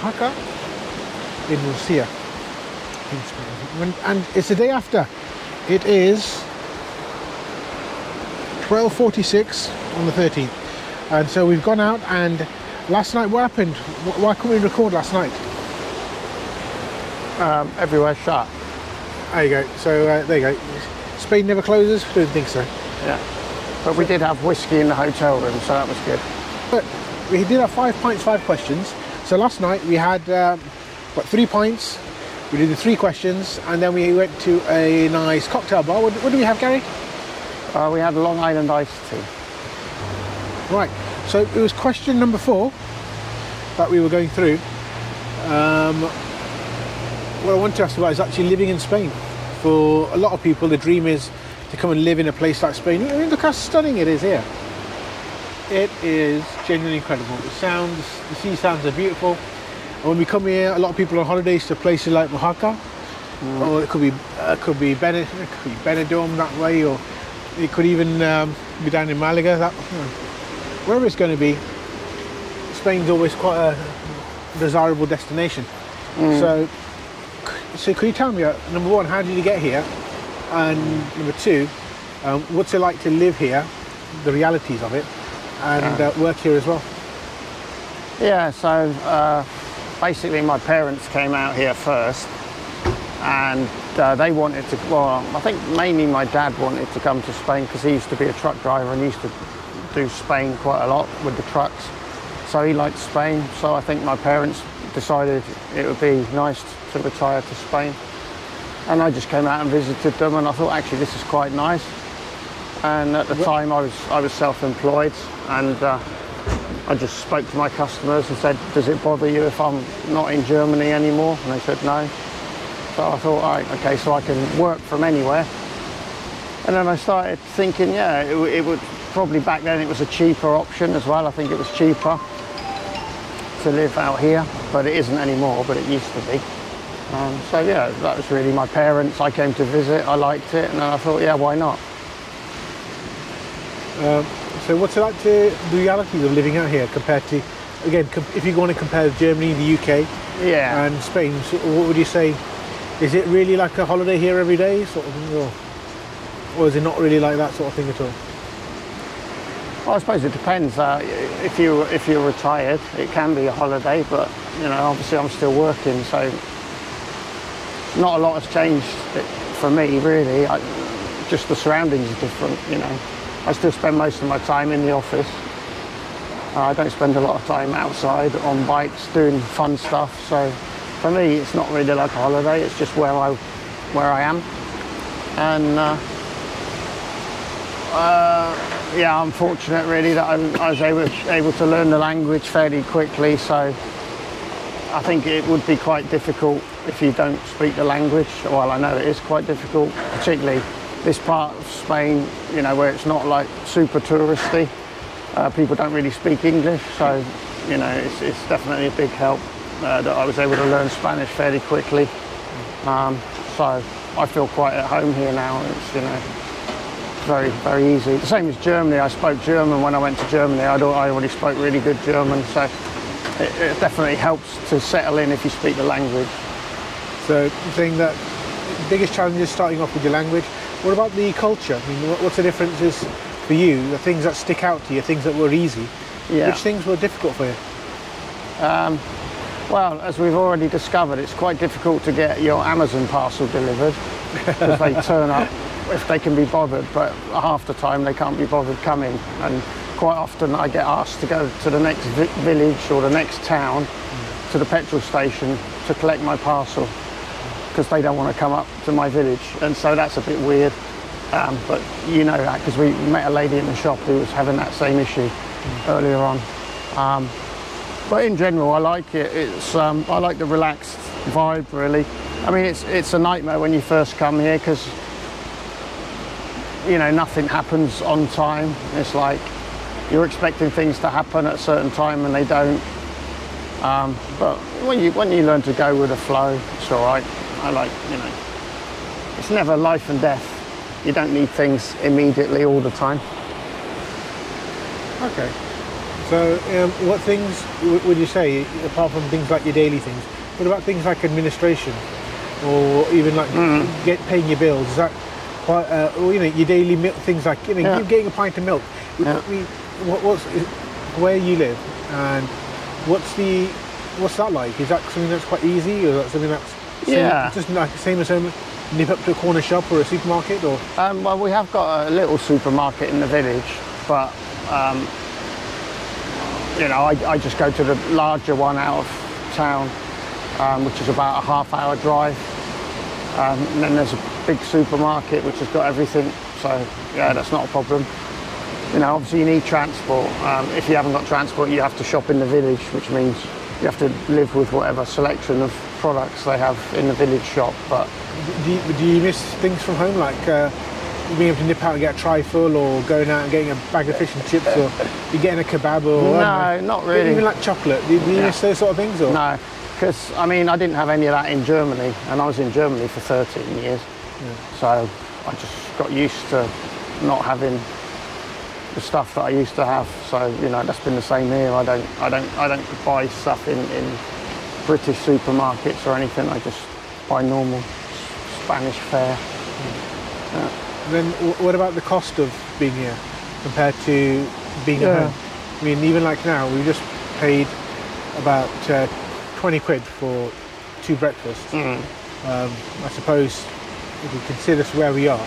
Mojacar in Murcia. in Spain. And- And it's the day after. It is 12.46 on the 13th. And so we've gone out and last night what happened? Why couldn't we record last night? Um, everywhere shut. There you go. So uh, there you go. Spain never closes? Don't think so. Yeah. But we did have whiskey in the hotel room, so that was good. But we did have five pints, five questions. So last night we had um, what three pints. We did the three questions, and then we went to a nice cocktail bar. What, what do we have, Gary? Uh, we had Long Island iced tea. Right. So it was question number four that we were going through. Um, what I want to ask about is actually living in Spain. For a lot of people, the dream is to come and live in a place like Spain. I mean, look how stunning it is here. It is genuinely incredible. The sounds, the sea sounds are beautiful. And when we come here, a lot of people are on holidays to places like Mojacar, or it could be uh, could be Bene, it could be Benidorm that way, or it could even um, be down in Malaga. That wherever it's going to be, Spain's always quite a desirable destination. So, so could you tell me, uh, number one, how did you get here, and number two, um, what's it like to live here, the realities of it, and uh, work here as well? Yeah, so uh, basically my parents came out here first and uh, they wanted to, well, I think mainly my dad wanted to come to Spain because he used to be a truck driver and he used to do Spain quite a lot with the trucks. So he liked Spain, so I think my parents decided it would be nice to retire to Spain. And I just came out and visited them and I thought actually this is quite nice. And at the time I was, I was self-employed and uh, I just spoke to my customers and said, does it bother you if I'm not in Germany anymore? And they said no. So I thought, right, okay, so I can work from anywhere. And then I started thinking, yeah, it, it would probably back then it was a cheaper option as well. I think it was cheaper to live out here, but it isn't anymore, but it used to be. Um, so yeah, that was really my parents. I came to visit, I liked it, and then I thought, yeah, why not? Um, so what's it like to the realities of living out here compared to, again, if you want to compare Germany, the UK, Yeah. and Spain, so what would you say? Is it really like a holiday here every day, sort of thing, or, or is it not really like that sort of thing at all? Well, I suppose it depends. Uh, if you if you're retired, it can be a holiday, but you know, obviously I'm still working, so not a lot has changed for me really. I, just the surroundings are different. You know, I still spend most of my time in the office. Uh, I don't spend a lot of time outside on bikes doing fun stuff. So for me, it's not really like a holiday. It's just where I where I am, and. Uh, yeah, I'm fortunate really that I, I was able, able to learn the language fairly quickly. So I think it would be quite difficult if you don't speak the language. Well, I know it is quite difficult, particularly this part of Spain, you know, where it's not like super touristy. Uh, people don't really speak English, so you know, it's, it's definitely a big help uh, that I was able to learn Spanish fairly quickly. Um, so I feel quite at home here now. It's you know very, very easy. The same as Germany. I spoke German when I went to Germany. I, I already spoke really good German, so it, it definitely helps to settle in if you speak the language. So you're saying that biggest challenge is starting off with your language. What about the culture? I mean, what's the differences for you? The things that stick out to you, things that were easy. Yeah. Which things were difficult for you? Um, well, as we've already discovered, it's quite difficult to get your Amazon parcel delivered because they turn up if they can be bothered, but half the time they can't be bothered coming. And quite often I get asked to go to the next vi- village or the next town to the petrol station to collect my parcel because they don't want to come up to my village. And so that's a bit weird. Um, but you know that because we met a lady in the shop who was having that same issue earlier on. Um, but in general, I like it. It's um, I like the relaxed vibe really. I mean, it's it's a nightmare when you first come here because you know nothing happens on time. It's like you're expecting things to happen at a certain time and they don't. Um, but when you when you learn to go with the flow, it's all right. I like you know. It's never life and death. You don't need things immediately all the time. Okay. So, um, what things w- would you say, apart from things like your daily things, what about things like administration, or even like Mm. get paying your bills? Is that quite, uh, or, you know, your daily milk things like you know, Yeah. you getting a pint of milk? Yeah. Mean, what, what's where you live, and what's the what's that like? Is that something that's quite easy, or is that something that's Yeah. just like the same as home? Nip up to a corner shop or a supermarket, or Um, well, we have got a little supermarket in the village, but um, you know, I, I just go to the larger one out of town, um, which is about a half-hour drive. Um, and then there's a big supermarket which has got everything. So yeah, that's not a problem. You know, obviously you need transport. Um, if you haven't got transport, you have to shop in the village, which means you have to live with whatever selection of products they have in the village shop. But Do you, do you miss things from home, like uh, being able to nip out and get a trifle, or going out and getting a bag of fish and chips, or you getting a kebab, or No, not really. Even like chocolate. Do you, do you Yeah. miss those sort of things? Or? No, because I mean, I didn't have any of that in Germany, and I was in Germany for 13 years. So I just got used to not having the stuff that I used to have. So you know, that's been the same here. I don't, I don't, I don't buy stuff in, in British supermarkets or anything. I just buy normal Spanish fare. And then what about the cost of being here compared to being Yeah. at home? I mean, even like now, we just paid about uh, 20 quid for two breakfasts. Mm. Um, I suppose if you consider where we are,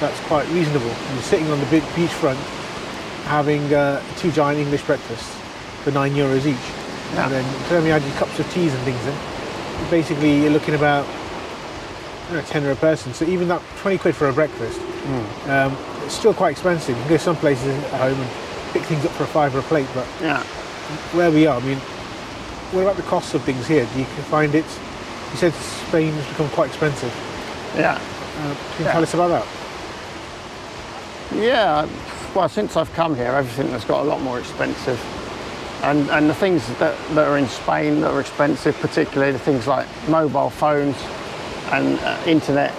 that's quite reasonable. You're sitting on the big beachfront having uh, two giant English breakfasts for nine euros each. Yeah. And then then we add your cups of teas and things in. Basically, you're looking about you know, 10 a person. So even that 20 quid for a breakfast, um, it's still quite expensive. You can go some places at home and pick things up for a fiver a plate, but Yeah. where we are, I mean, what about the cost of things here? Do you can find it, you said Spain has become quite expensive. Yeah. Uh, can you Yeah. tell us about that? Yeah, well, since I've come here, everything has got a lot more expensive. And, and the things that, that are in Spain that are expensive, particularly the things like mobile phones and uh, internet,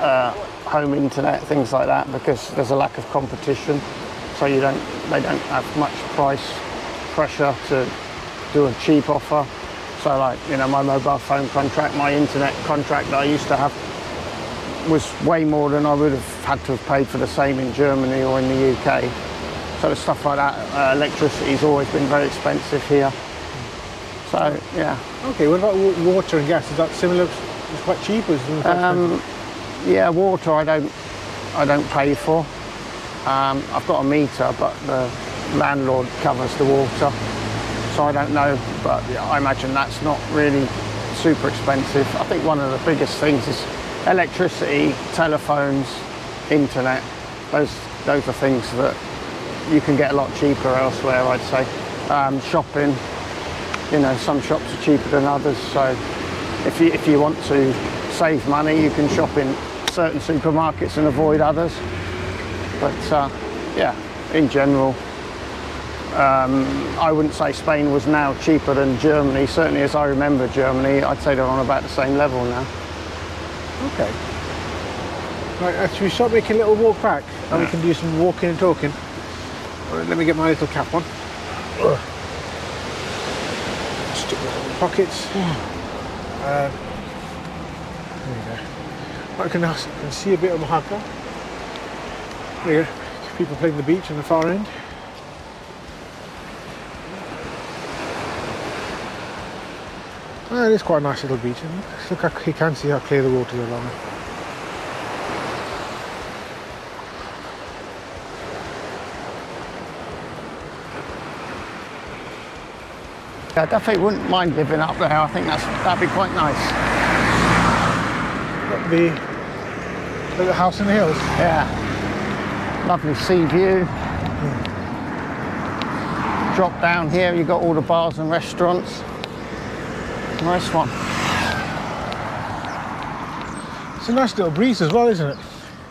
uh, home internet, things like that, because there's a lack of competition. So you don't, they don't have much price pressure to do a cheap offer. So like, you know, my mobile phone contract, my internet contract that I used to have was way more than I would have had to have paid for the same in Germany or in the UK. So the stuff like that, uh, electricity's always been very expensive here. So yeah, Okay, what about wa- water and gas? Is that similar? It's quite cheap or is it um, yeah, water I don't, I don't pay for. Um, I've got a meter, but the landlord covers the water, so I don't know. But yeah, I imagine that's not really super expensive. I think one of the biggest things is electricity, telephones, internet. Those those are things that you can get a lot cheaper elsewhere. I'd say. Um, shopping, you know, some shops are cheaper than others. So if you if you want to save money, you can shop in certain supermarkets and avoid others. But uh, yeah, in general, um, I wouldn't say Spain was now cheaper than Germany. Certainly, as I remember Germany, I'd say they're on about the same level now. Okay. Right, uh, should we start making a little walk back and we can do some walking and talking? Right, let me get my little cap on. Stick that in the pockets. Uh, there you go. I can, I can see a bit of Mojacar. There you go. People playing the beach on the far end. Oh, it is quite a nice little beach. Isn't it? Look, how, you can see how clear the waters are along. I definitely wouldn't mind living up there. I think that's that'd be quite nice. The little house in the hills. Yeah, lovely sea view. Hmm. Drop down here, you've got all the bars and restaurants. Nice one. It's a nice little breeze as well, isn't it?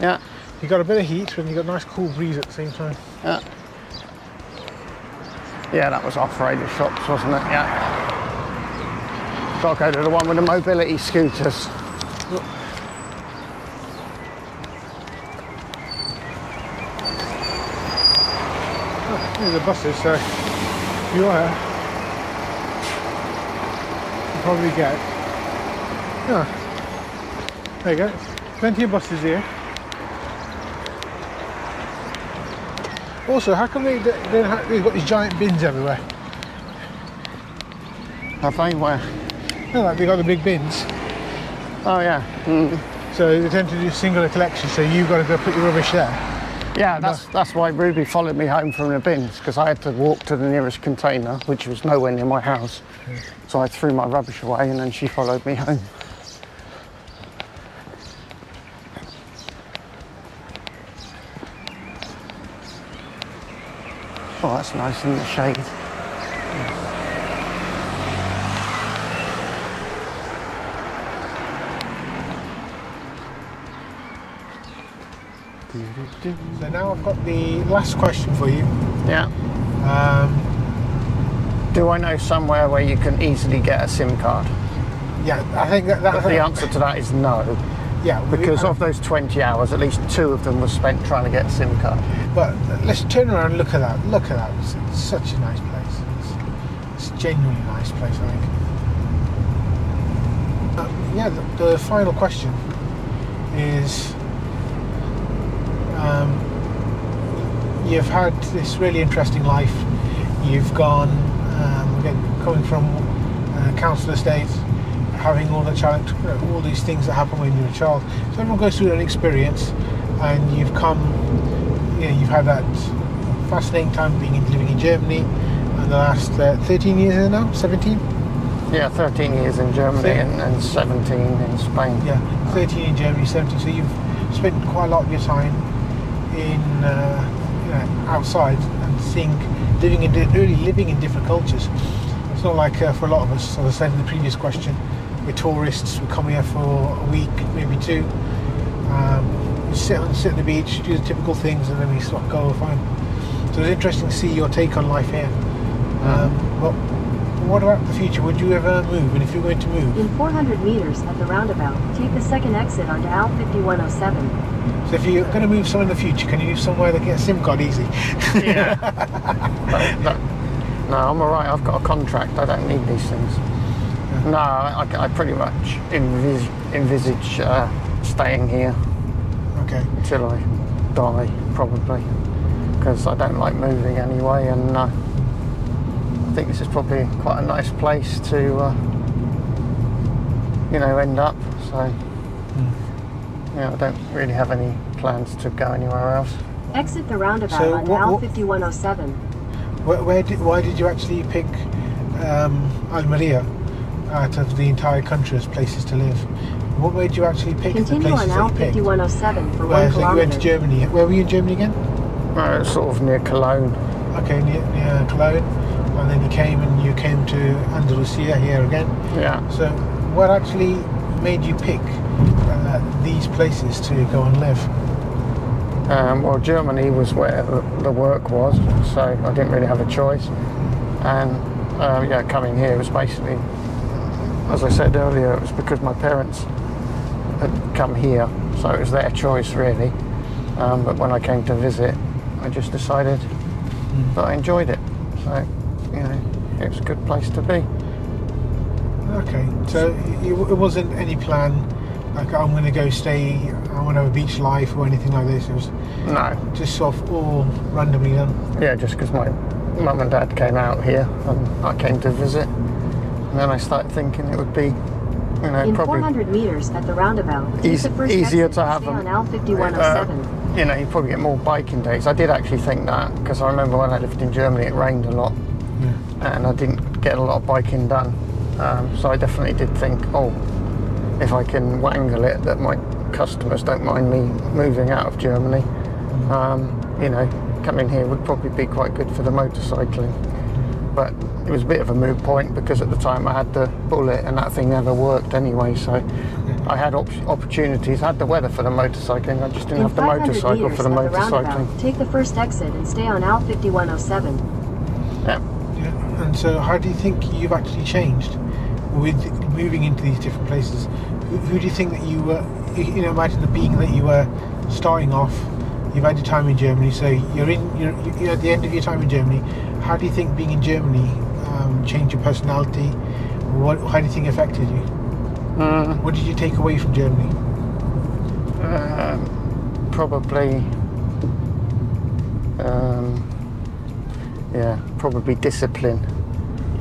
Yeah, You got a bit of heat and you got a nice cool breeze at the same time. yeah. Yeah, that was off-roader shops, wasn't it? Yeah. Got to go to the one with the mobility scooters. Oh, Here's the buses, so uh, you are, probably get. Yeah. There you go. Plenty of buses here. Also, how come they, they, they, they've got these giant bins everywhere? I they? Where? No, like they got the big bins. Oh yeah. Mm. So they tend to do singular collection, so you've got to go put your rubbish there. Yeah, that's that's why Ruby followed me home from the bins because I had to walk to the nearest container, which was nowhere near my house. So I threw my rubbish away, and then she followed me home. Oh, that's nice in the shade. So now I've got the last question for you. Yeah. Um, Do I know somewhere where you can easily get a SIM card? yeah, I think that, that The answer to that is no, Yeah, because uh, of those 20 hours, at least two of them were spent trying to get a SIM card. But let's turn around and look at that. Look at that. It's, it's such a nice place. It's, it's a genuinely nice place, I think. Uh, yeah, the, the final question is um, you've had this really interesting life. You've gone, um, again, coming from uh, council estate, having all the challenge, all these things that happen when you're a child. So everyone goes through an experience, and you've come, you know, you've had that fascinating time being in, living in Germany, and the last uh, 13 years now, 17. Yeah, 13 years in Germany and, and 17 in Spain. Yeah, 13 in Germany, 17. So you've spent quite a lot of your time in, uh, you know, outside and seeing, living in, really living in different cultures. It's not like uh, for a lot of us, as I said in the previous question, we're tourists, we come here for a week, maybe two. Um, we sit on, sit on the beach, do the typical things, and then we sort of go home. So it's interesting to see your take on life here. Um, but what about the future? Would you ever move? And if you're going to move, In 400 meters at the roundabout, take the second exit onto Al 5107. So if you're going to move somewhere in the future, can you move somewhere that gets a SIM card easy? Yeah. No, I'm all right. I've got a contract. I don't need these things. No, I, I pretty much envis- envisage uh, staying here Okay. until I die, probably, because I don't like moving anyway, and uh, I think this is probably quite a nice place to, uh, you know, end up. So, yeah, I don't really have any plans to go anywhere else. Exit the roundabout So onto what- Al what- 5107. Where, where did, why did you actually pick um, Almeria out of the entire country as places to live? What made you actually pick Continue the on places Al that you picked? 5107 for Where, one so you went to. Germany. Where were you in Germany again? Uh, sort of near Cologne. Okay, near, near Cologne. And then you came and you came to Andalusia here again. Yeah. So what actually made you pick these places to go and live? Um, well, Germany was where the, work was, so I didn't really have a choice. And uh, yeah, coming here was basically, as I said earlier, it was because my parents had come here, so it was their choice really. Um, but when I came to visit, I just decided that I enjoyed it. So, you know, it was a good place to be. Okay, so it wasn't any plan like I'm going to go stay, I want to have a beach life or anything like this. It was No, just sort of all randomly done. yeah, just because my mum and dad came out here and I came to visit. And then I started thinking it would be, you know, In probably 400 meters at the roundabout, take Eas- the first easier exit to have stay them, on Al 5107. uh, you know, you probably get more biking days. I did actually think that because I remember when I lived in Germany, it rained a lot, Yeah. and I didn't get a lot of biking done. Um, so I definitely did think, oh, if I can wangle it, that my customers don't mind me moving out of Germany. Um, you know, coming here would probably be quite good for the motorcycling. But it was a bit of a moot point because at the time I had the bullet and that thing never worked anyway. So I had op- opportunities, had the weather for the motorcycling. I just didn't In have the motorcycle meters for the at the motorcycling. take the first exit and stay on Al 5107. Yeah. Yeah. And so, how do you think you've actually changed with moving into these different places? Who, who do you think that you were? You know, imagine the being that you were starting off. You've had your time in Germany, so you're in. You're, you're at the end of your time in Germany, how do you think being in Germany um, changed your personality? What, how do you think it affected you? Mm, What did you take away from Germany? um, probably, um, yeah, probably discipline.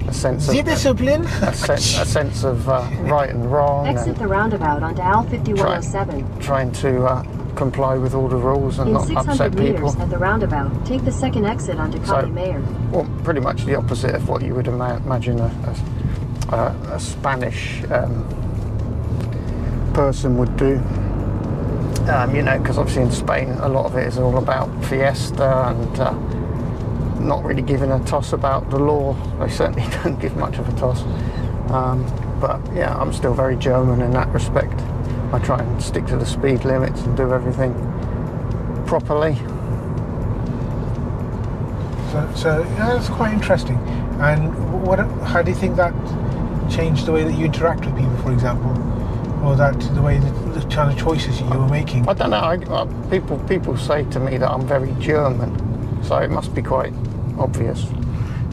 A sense of The discipline. a, sen- a sense of uh, right and wrong, Exit and the roundabout onto Al 5107. trying to uh, comply with all the rules and In not 600 upset meters people. at the roundabout, take the second exit onto So- Calle Mayor. Well, pretty much the opposite of what you would ima- imagine a, a, a, a Spanish um, person would do. Um, you know, because obviously in Spain a lot of it is all about fiesta and uh, not really giving a toss about the law. They certainly don't give much of a toss. Um, but yeah, I'm still very German in that respect. I try and stick to the speed limits and do everything properly. So, so yeah, that's quite interesting. And what? How do you think that changed the way that you interact with people, for example, or that the way that the kind of choices you were making? I don't know. I, uh, people people say to me that I'm very German, so it must be quite obvious.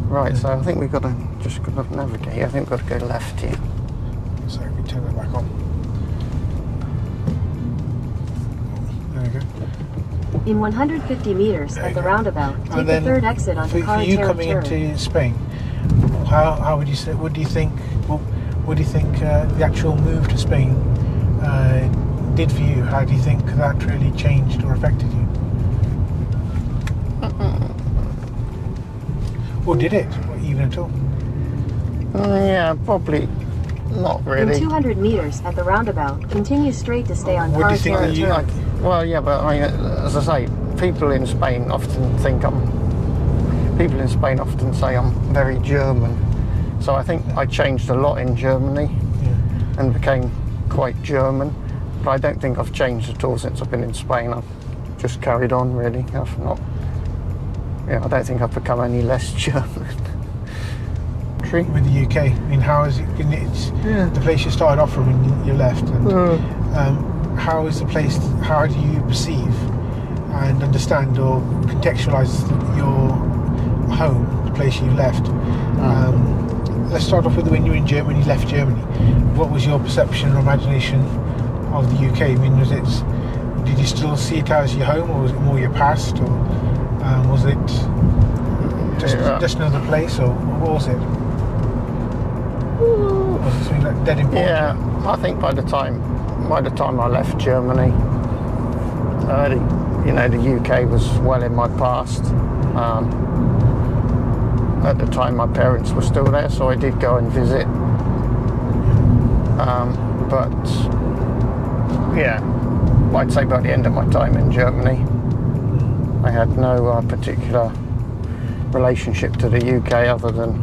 Right. So I think we've got to just got to navigate. I think we've got to go left here. So we turn that back on. There we go. In 150 meters at the go. roundabout, take And the third exit for, onto for you coming Turn. into Spain, how, how would you say? What do you think? What, what do you think uh, the actual move to Spain uh, did for you? How do you think that really changed or affected you? Or did it, or even at all? Mm, yeah, probably not really. In 200 meters at the roundabout, continue straight to stay on What do you think Carretera that you- Like, well, yeah, but I mean, as I say, people in Spain often think I'm. People in Spain often say I'm very German, so I think I changed a lot in Germany. Yeah. and became quite German. But I don't think I've changed at all since I've been in Spain. I've just carried on really. I've not. Yeah, I don't think I've become any less German. With the UK, I mean, how is it? It's Yeah. the place you started off from when you- left, and Uh, um, how is the place? How do you perceive and understand or contextualize your home, the place you left? Um, let's start off with when you were in Germany, you left Germany. What was your perception or imagination of the UK? I mean, was it? Did you still see it as your home, or was it more your past, or um, was it just Yeah. just another place, or what was it? Was it something like dead important? yeah, I think by the time by the time I left Germany, uh, the, you know, the UK was well in my past. Um, at the time, my parents were still there, so I did go and visit. Um, but yeah, I'd say by the end of my time in Germany, had no uh, particular relationship to the UK other than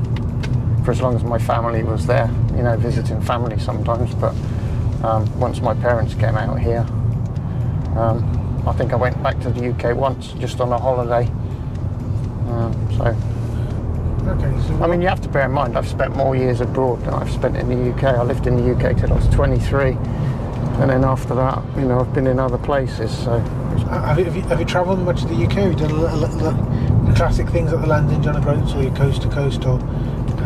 for as long as my family was there, you know, visiting family sometimes. But um, once my parents came out here, um, I think I went back to the UK once just on a holiday. Um, so, Okay, so I mean, you have to bear in mind, I've spent more years abroad than I've spent in the UK. I lived in the UK till I was 23. And then after that, you know, I've been in other places. So, Uh, Have you, have you, have you travelled much to the UK? Have you done a, li- the classic things like the Landing John O'Groats or your coast to coast or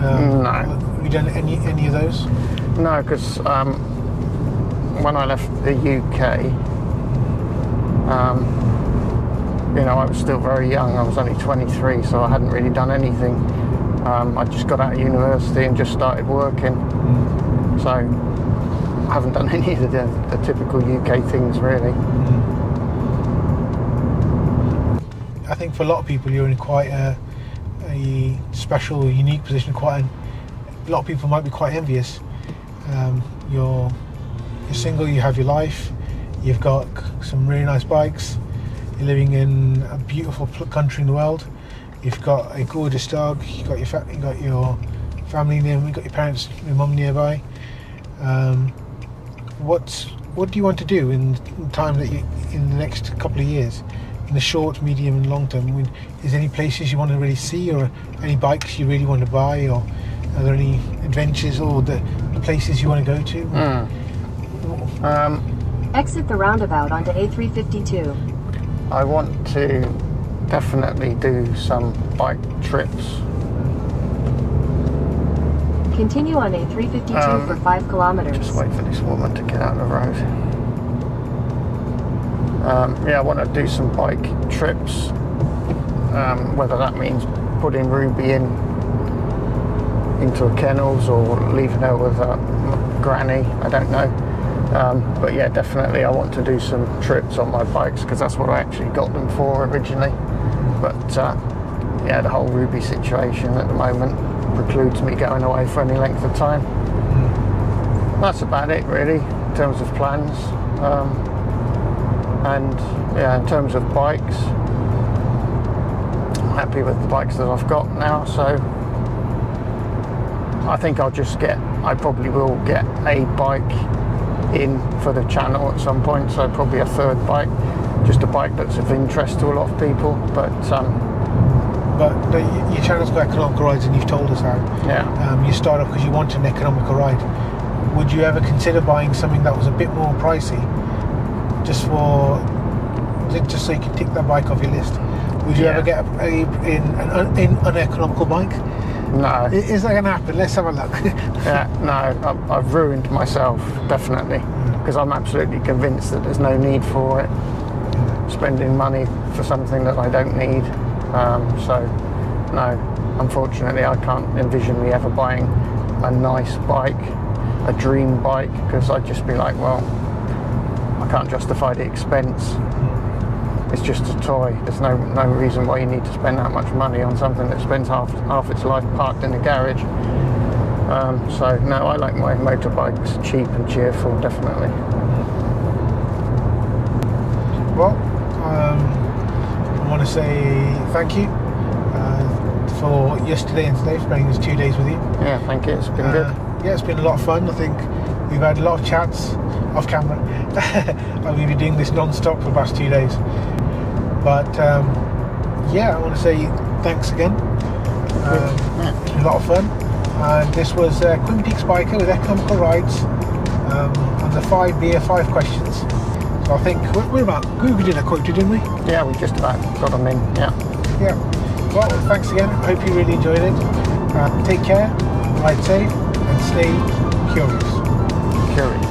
um, No. Have you done any any of those? no, because um, when I left the UK, um, you know, I was still very young. I was only 23, so I hadn't really done anything. Um, I just got out of university and just started working. So I haven't done any of the, the typical UK things really. I think for a lot of people, you're in quite a, a special, unique position. Quite an, a lot of people might be quite envious. Um, you're you're single. You have your life. You've got some really nice bikes. You're living in a beautiful country in the world. You've got a gorgeous dog. You've got your fa- you got your family near. You've got your parents, your mum nearby. Um, what what do you want to do in the time that you in the next couple of years? in the short, medium, and long term? I mean, is there any places you want to really see, or any bikes you really want to buy, or are there any adventures or the, the places you want to go to? Hmm. Um, Exit the roundabout onto A352. I want to definitely do some bike trips. Continue on A352 Um, for 5 kilometers. Just wait for this woman to get out of the road. Um, yeah, I want to do some bike trips. Um, whether that means putting Ruby in into kennels or leaving her with a granny, I don't know. Um, but yeah, definitely I want to do some trips on my bikes because that's what I actually got them for originally. But uh, yeah, the whole Ruby situation at the moment precludes me going away for any length of time. That's about it really in terms of plans. Um, and yeah, in terms of bikes, I'm happy with the bikes that I've got now. So I think I'll just get, I probably will get a bike in for the channel at some point. So probably a third bike, just a bike that's of interest to a lot of people. But um, But the, your channel's got economical rides, and you've told us how. yeah, Um, you start off because you want an economical ride. Would you ever consider buying something that was a bit more pricey, just for just so you can tick that bike off your list? Would you Yeah. ever get a, a in an un, in uneconomical bike? no. Is that going to happen? Let's have a look. Yeah, no, I've, I've ruined myself, definitely, because I'm absolutely convinced that there's no need for it. Spending money for something that I don't need. Um, so, no, unfortunately, I can't envision me ever buying a nice bike, a dream bike, because I'd just be like, well, I can't justify the expense. It's just a toy. There's no no reason why you need to spend that much money on something that spends half half its life parked in a garage. Um, so no, I like my motorbikes cheap and cheerful, definitely. well, um, I want to say thank you uh, for yesterday and today, spending these two days with you. Yeah, thank you. It's been Uh, good. Yeah, it's been a lot of fun. I think we've had a lot of chats off camera. and we've been doing this non-stop for the past two days. But um, yeah, I want to say thanks again. Um, Yeah. a lot of fun. And this was uh, Peaks Biker with Economical Rides um, on the five beer, five questions. I think we're, about, we did a quote, didn't we? Yeah, we just about got them in. Yeah. Yeah. Well, thanks again. I hope you really enjoyed it. Uh, take care, ride safe, and stay curious. curious.